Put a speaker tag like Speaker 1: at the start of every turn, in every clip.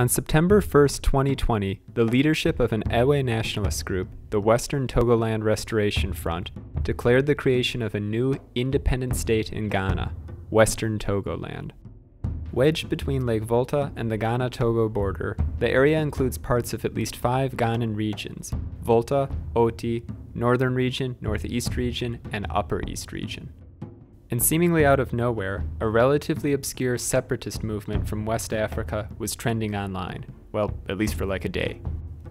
Speaker 1: On September 1, 2020, the leadership of an Ewe nationalist group, the Western Togoland Restoration Front, declared the creation of a new independent state in Ghana, Western Togoland. Wedged between Lake Volta and the Ghana Togo border, the area includes parts of at least five Ghanan regions Volta, Oti, Northern Region, Northeast Region, and Upper East Region. And seemingly out of nowhere, a relatively obscure separatist movement from West Africa was trending online. Well, at least for like a day.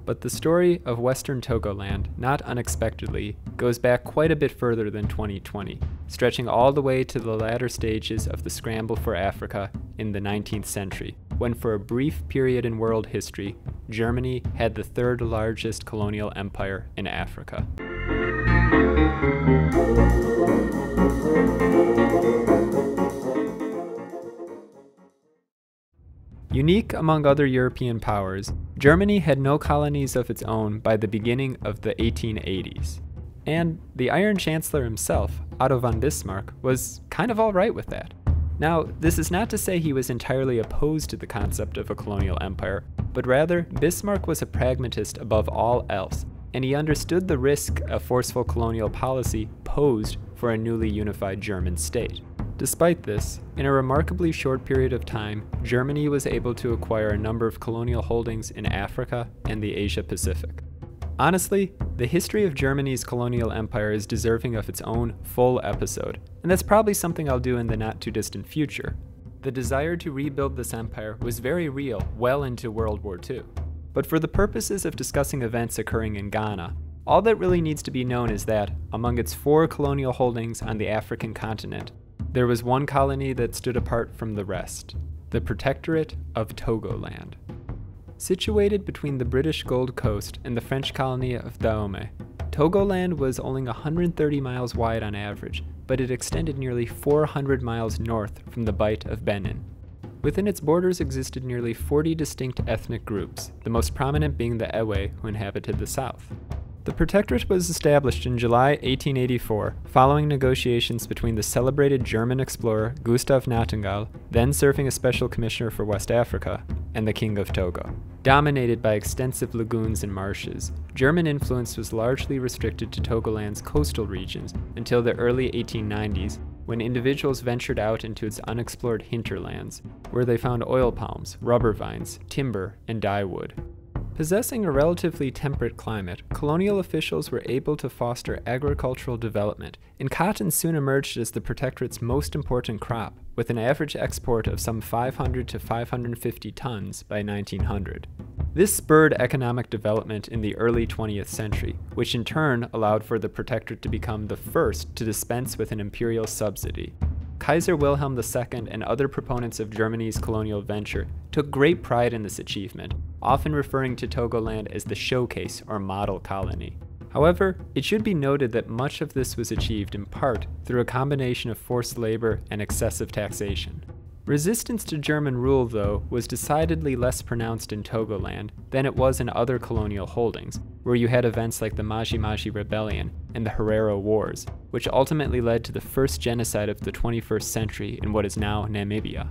Speaker 1: But the story of Western Togoland, not unexpectedly, goes back quite a bit further than 2020, stretching all the way to the latter stages of the scramble for Africa in the 19th century, when for a brief period in world history, Germany had the third largest colonial empire in Africa. Unique among other European powers, Germany had no colonies of its own by the beginning of the 1880s. And the Iron Chancellor himself, Otto von Bismarck, was kind of alright with that. Now, this is not to say he was entirely opposed to the concept of a colonial empire, but rather, Bismarck was a pragmatist above all else, and he understood the risk a forceful colonial policy posed for a newly unified German state. Despite this, in a remarkably short period of time, Germany was able to acquire a number of colonial holdings in Africa and the Asia Pacific. Honestly, the history of Germany's colonial empire is deserving of its own full episode, and that's probably something I'll do in the not too distant future. The desire to rebuild this empire was very real well into World War II. But for the purposes of discussing events occurring in Ghana, all that really needs to be known is that, among its four colonial holdings on the African continent, there was one colony that stood apart from the rest the Protectorate of Togoland. Situated between the British Gold Coast and the French colony of Dahomey, Togoland was only 130 miles wide on average, but it extended nearly 400 miles north from the Bight of Benin. Within its borders existed nearly 40 distinct ethnic groups, the most prominent being the Ewe who inhabited the south. The Protectorate was established in July 1884, following negotiations between the celebrated German explorer Gustav Nachtigal, then serving as Special Commissioner for West Africa, and the King of Togo. Dominated by extensive lagoons and marshes, German influence was largely restricted to Togoland's coastal regions until the early 1890s, when individuals ventured out into its unexplored hinterlands, where they found oil palms, rubber vines, timber, and dyewood. Possessing a relatively temperate climate, colonial officials were able to foster agricultural development, and cotton soon emerged as the protectorate's most important crop, with an average export of some 500 to 550 tons by 1900. This spurred economic development in the early 20th century, which in turn allowed for the protectorate to become the first to dispense with an imperial subsidy. Kaiser Wilhelm II and other proponents of Germany's colonial venture took great pride in this achievement, often referring to Togoland as the showcase or model colony. However, it should be noted that much of this was achieved in part through a combination of forced labor and excessive taxation. Resistance to German rule, though, was decidedly less pronounced in Togoland than it was in other colonial holdings, where you had events like the Maji Maji Rebellion and the Herero Wars, which ultimately led to the first genocide of the 21st century in what is now Namibia.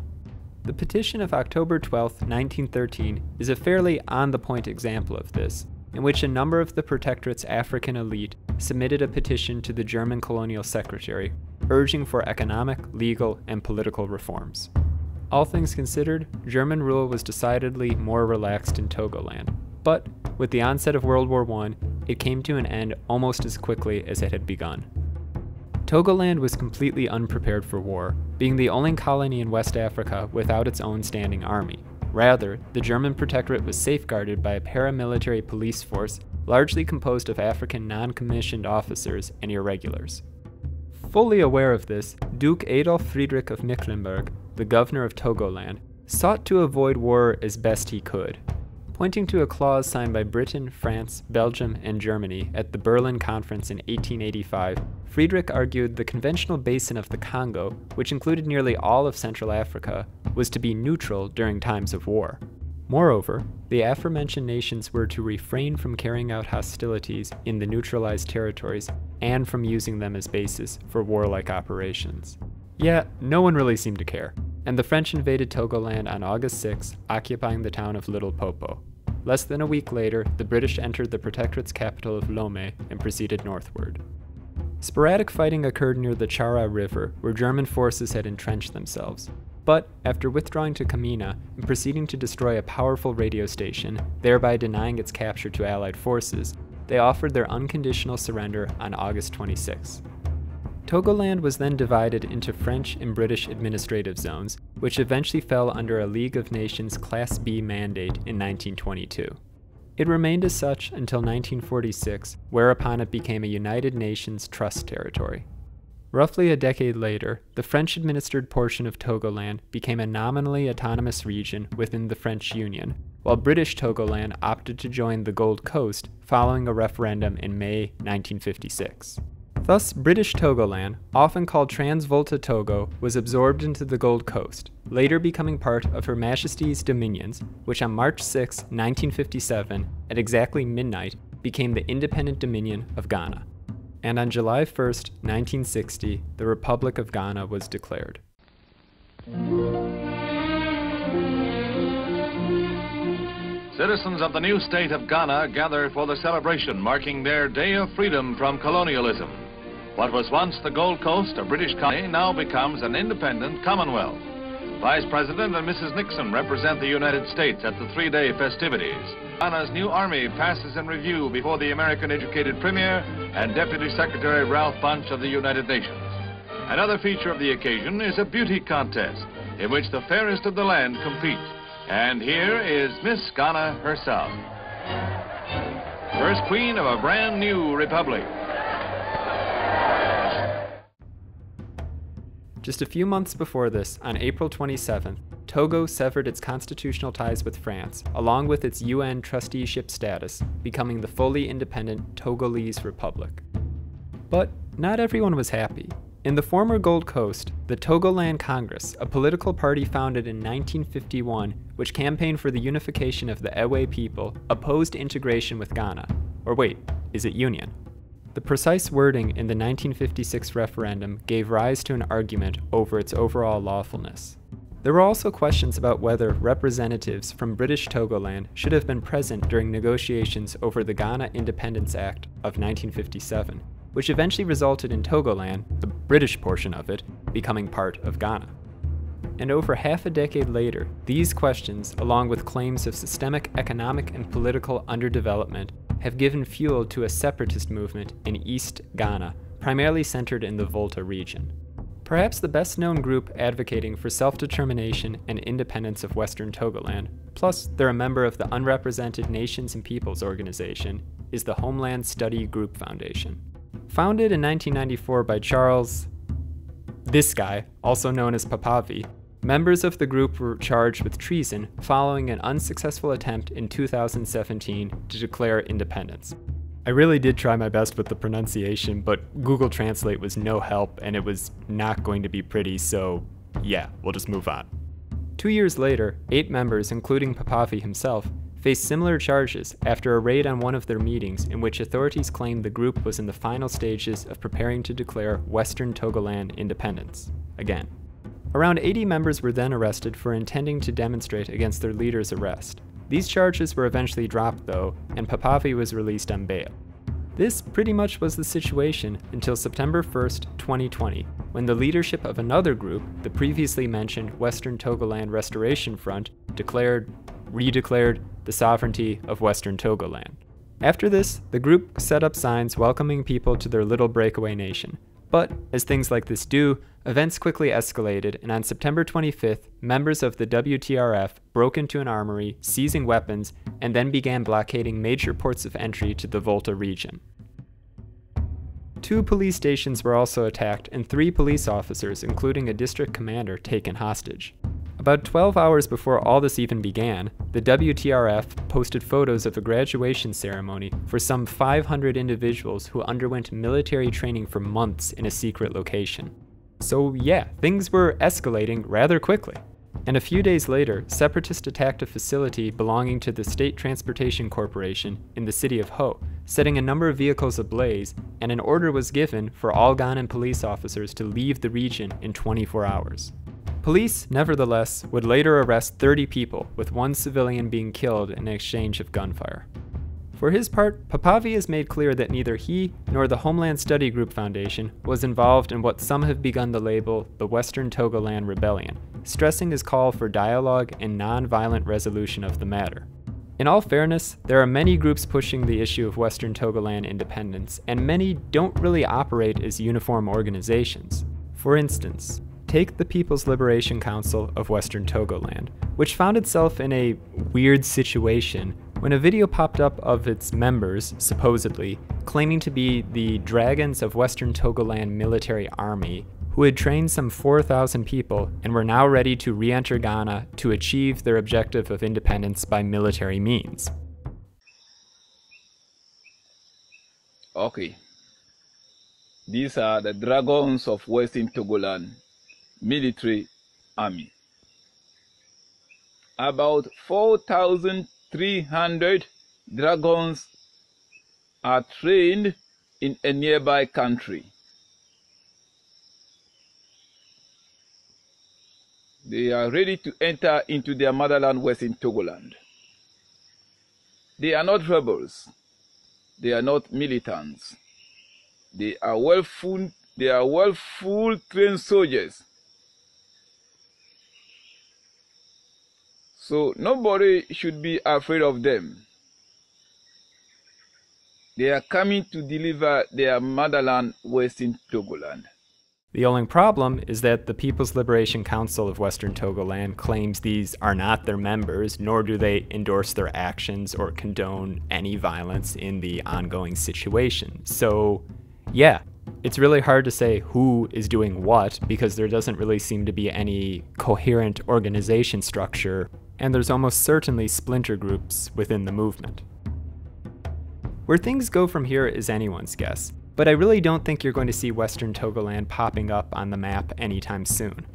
Speaker 1: The petition of October 12, 1913, is a fairly on the point example of this, in which a number of the Protectorate's African elite submitted a petition to the German colonial secretary urging for economic, legal, and political reforms. All things considered, German rule was decidedly more relaxed in Togoland, but with the onset of World War I, it came to an end almost as quickly as it had begun. Togoland was completely unprepared for war, being the only colony in West Africa without its own standing army. Rather, the German protectorate was safeguarded by a paramilitary police force largely composed of African non commissioned officers and irregulars. Fully aware of this, Duke Adolf Friedrich of Mecklenburg the governor of Togoland, sought to avoid war as best he could. Pointing to a clause signed by Britain, France, Belgium, and Germany at the Berlin Conference in 1885, Friedrich argued the conventional basin of the Congo, which included nearly all of Central Africa, was to be neutral during times of war. Moreover, the aforementioned nations were to refrain from carrying out hostilities in the neutralized territories and from using them as bases for warlike operations. Yeah, no one really seemed to care and the French invaded Togoland on August 6, occupying the town of Little Popo. Less than a week later, the British entered the protectorate's capital of Lomé and proceeded northward. Sporadic fighting occurred near the Chara River, where German forces had entrenched themselves. But after withdrawing to Kamina and proceeding to destroy a powerful radio station, thereby denying its capture to Allied forces, they offered their unconditional surrender on August 26. Togoland was then divided into French and British administrative zones, which eventually fell under a League of Nations Class B mandate in 1922. It remained as such until 1946, whereupon it became a United Nations Trust territory. Roughly a decade later, the French administered portion of Togoland became a nominally autonomous region within the French Union, while British Togoland opted to join the Gold Coast following a referendum in May 1956. Thus, British Togoland, often called Transvolta Togo, was absorbed into the Gold Coast, later becoming part of Her Majesty's Dominions, which on March 6, 1957, at exactly midnight, became the independent Dominion of Ghana. And on July 1, 1960, the Republic of Ghana was declared.
Speaker 2: Citizens of the new state of Ghana gather for the celebration marking their Day of Freedom from Colonialism. What was once the Gold Coast, a British colony, now becomes an independent Commonwealth. Vice President and Mrs. Nixon represent the United States at the three-day festivities. Ghana's new army passes in review before the American-educated Premier and Deputy Secretary Ralph Bunche of the United Nations. Another feature of the occasion is a beauty contest in which the fairest of the land compete. And here is Miss Ghana herself. First queen of a brand new republic.
Speaker 1: Just a few months before this, on April 27th, Togo severed its constitutional ties with France, along with its UN trusteeship status, becoming the fully independent Togolese Republic. But not everyone was happy. In the former Gold Coast, the Togoland Congress, a political party founded in 1951 which campaigned for the unification of the Ewe people, opposed integration with Ghana. Or wait, is it union? The precise wording in the 1956 referendum gave rise to an argument over its overall lawfulness. There were also questions about whether representatives from British Togoland should have been present during negotiations over the Ghana Independence Act of 1957, which eventually resulted in Togoland, the British portion of it, becoming part of Ghana. And over half a decade later, these questions, along with claims of systemic economic and political underdevelopment, have given fuel to a separatist movement in East Ghana, primarily centered in the Volta region. Perhaps the best known group advocating for self determination and independence of Western Togoland, plus they're a member of the Unrepresented Nations and Peoples Organization, is the Homeland Study Group Foundation. Founded in 1994 by Charles, this guy, also known as Papavi, Members of the group were charged with treason following an unsuccessful attempt in 2017 to declare independence. I really did try my best with the pronunciation, but Google Translate was no help and it was not going to be pretty, so yeah, we'll just move on. Two years later, eight members, including Papavi himself, faced similar charges after a raid on one of their meetings in which authorities claimed the group was in the final stages of preparing to declare Western Togoland independence. Again. Around 80 members were then arrested for intending to demonstrate against their leader's arrest. These charges were eventually dropped, though, and Papavi was released on bail. This pretty much was the situation until September 1st, 2020, when the leadership of another group, the previously mentioned Western Togoland Restoration Front, declared, redeclared, the sovereignty of Western Togoland. After this, the group set up signs welcoming people to their little breakaway nation, but, as things like this do, events quickly escalated, and on September 25th, members of the WTRF broke into an armory, seizing weapons, and then began blockading major ports of entry to the Volta region. Two police stations were also attacked, and three police officers, including a district commander, taken hostage. About 12 hours before all this even began, the WTRF posted photos of a graduation ceremony for some 500 individuals who underwent military training for months in a secret location. So, yeah, things were escalating rather quickly. And a few days later, separatists attacked a facility belonging to the State Transportation Corporation in the city of Ho, setting a number of vehicles ablaze, and an order was given for all Ghanaian police officers to leave the region in 24 hours. Police, nevertheless, would later arrest 30 people, with one civilian being killed in an exchange of gunfire. For his part, Papavi has made clear that neither he nor the Homeland Study Group Foundation was involved in what some have begun to label the Western Togoland Rebellion, stressing his call for dialogue and non-violent resolution of the matter. In all fairness, there are many groups pushing the issue of Western Togoland independence, and many don't really operate as uniform organizations. For instance, take the People's Liberation Council of Western Togoland, which found itself in a weird situation when a video popped up of its members, supposedly, claiming to be the Dragons of Western Togoland Military Army, who had trained some 4,000 people and were now ready to re enter Ghana to achieve their objective of independence by military means.
Speaker 3: Okay. These are the Dragons of Western Togoland Military Army. About 4,000 300 dragons are trained in a nearby country. They are ready to enter into their motherland Western Togoland. They are not rebels. They are not militants. They are well full, they are well trained soldiers So nobody should be afraid of them. They are coming to deliver their motherland, Western Togoland.
Speaker 1: The only problem is that the People's Liberation Council of Western Togoland claims these are not their members, nor do they endorse their actions or condone any violence in the ongoing situation. So, yeah, it's really hard to say who is doing what because there doesn't really seem to be any coherent organization structure and there's almost certainly splinter groups within the movement. Where things go from here is anyone's guess, but I really don't think you're going to see Western Togoland popping up on the map anytime soon.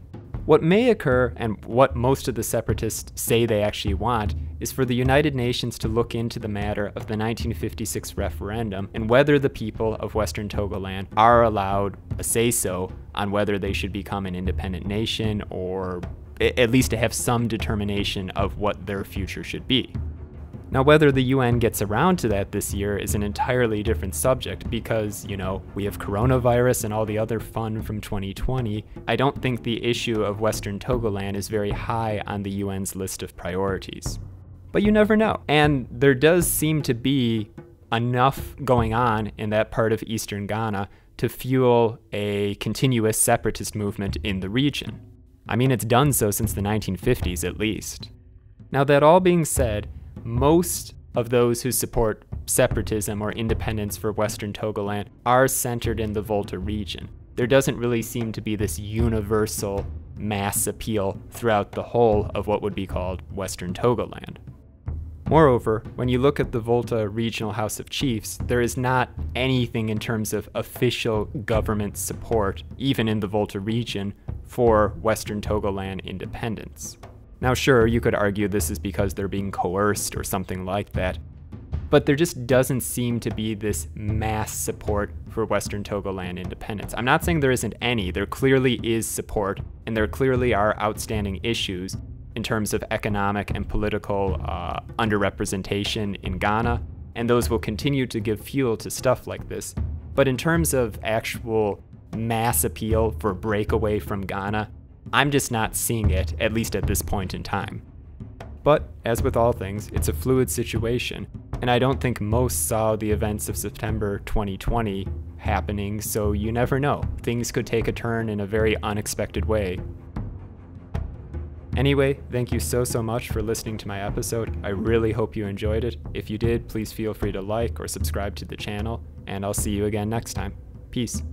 Speaker 1: What may occur, and what most of the separatists say they actually want, is for the United Nations to look into the matter of the 1956 referendum and whether the people of Western Togoland are allowed a say so on whether they should become an independent nation or at least to have some determination of what their future should be. Now, whether the UN gets around to that this year is an entirely different subject because, you know, we have coronavirus and all the other fun from 2020. I don't think the issue of Western Togoland is very high on the UN's list of priorities. But you never know. And there does seem to be enough going on in that part of eastern Ghana to fuel a continuous separatist movement in the region. I mean, it's done so since the 1950s at least. Now, that all being said, most of those who support separatism or independence for Western Togoland are centered in the Volta region. There doesn't really seem to be this universal mass appeal throughout the whole of what would be called Western Togoland. Moreover, when you look at the Volta Regional House of Chiefs, there is not anything in terms of official government support, even in the Volta region, for Western Togoland independence. Now, sure, you could argue this is because they're being coerced or something like that, but there just doesn't seem to be this mass support for Western Togoland independence. I'm not saying there isn't any, there clearly is support, and there clearly are outstanding issues in terms of economic and political uh, underrepresentation in Ghana, and those will continue to give fuel to stuff like this. But in terms of actual mass appeal for breakaway from Ghana, I'm just not seeing it, at least at this point in time. But, as with all things, it's a fluid situation, and I don't think most saw the events of September 2020 happening, so you never know. Things could take a turn in a very unexpected way. Anyway, thank you so, so much for listening to my episode. I really hope you enjoyed it. If you did, please feel free to like or subscribe to the channel, and I'll see you again next time. Peace.